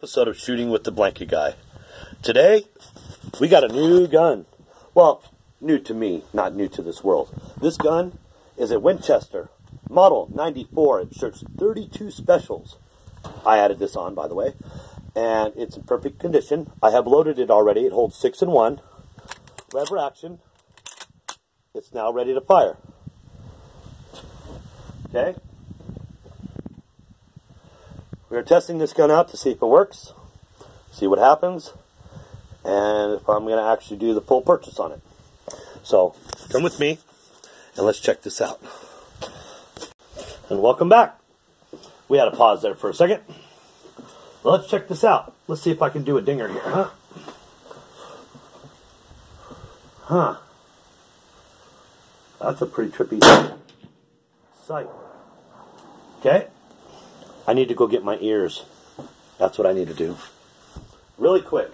episode of Shooting with the Blanket Guy. Today, we got a new gun. Well, new to me, not new to this world. This gun is a Winchester, model 94. It shoots 32 specials. I added this on, by the way, and it's in perfect condition. I have loaded it already. It holds 6 and 1. Lever action. It's now ready to fire. Okay? We are testing this gun out to see if it works, see what happens, and if I'm going to actually do the full purchase on it. So, come with me, and let's check this out. And welcome back. We had a pause there for a second. Well, let's check this out. Let's see if I can do a dinger here, huh? Huh. That's a pretty trippy sight. Okay. I need to go get my ears. That's what I need to do. Really quick.